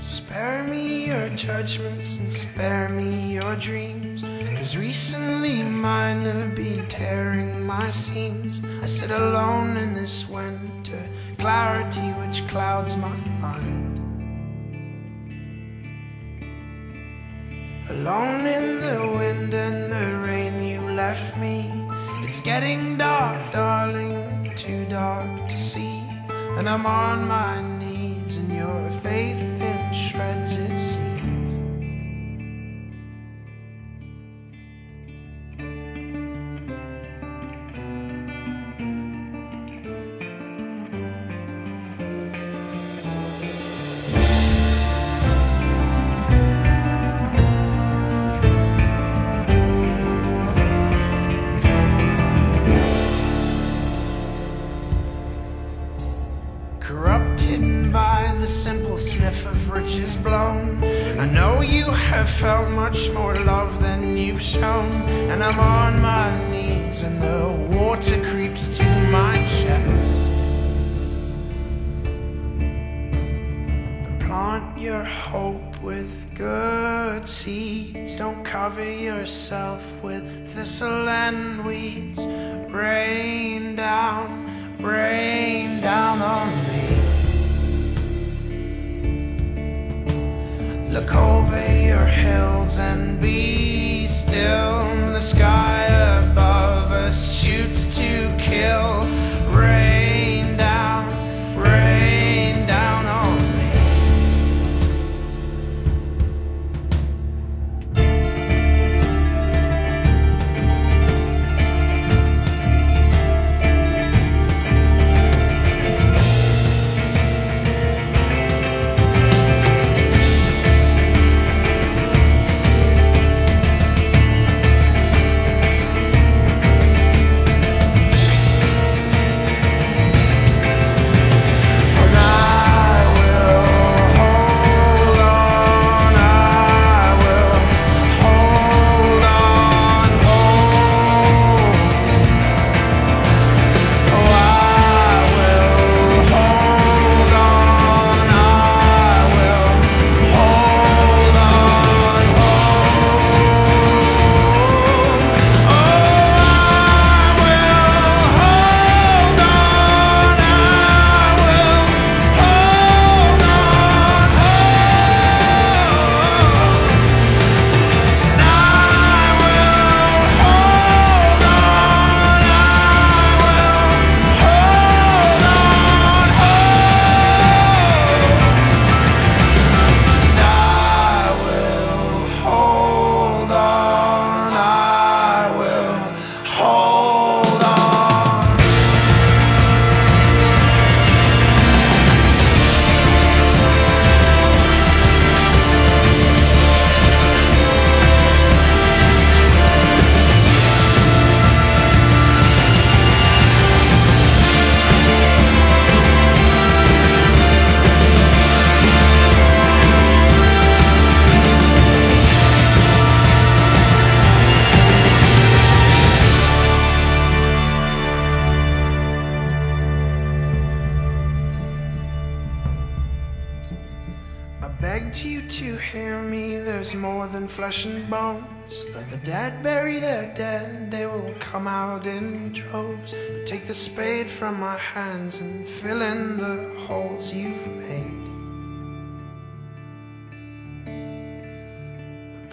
Spare me your judgments and spare me your dreams. Cause recently mine have been tearing my seams. I sit alone in this winter, clarity which clouds my mind. Alone in the wind and the rain, you left me. It's getting dark, darling, too dark to see. And I'm on my knees, and your faith sniff of riches blown. I know you have felt much more love than you've shown. And I'm on my knees, and the water creeps to my chest. Plant your hope with good seeds. Don't cover yourself with thistle and weeds. Rain down, rain down on me. Look over your hills and be still. The sky above us shoots to kill. You hear me, there's more than flesh and bones. Let the dead bury their dead, they will come out in droves. But take the spade from my hands and fill in the holes you've made.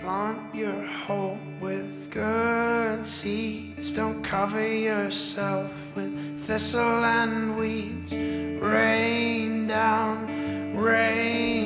Plant your hope with good seeds. Don't cover yourself with thistle and weeds. Rain down, rain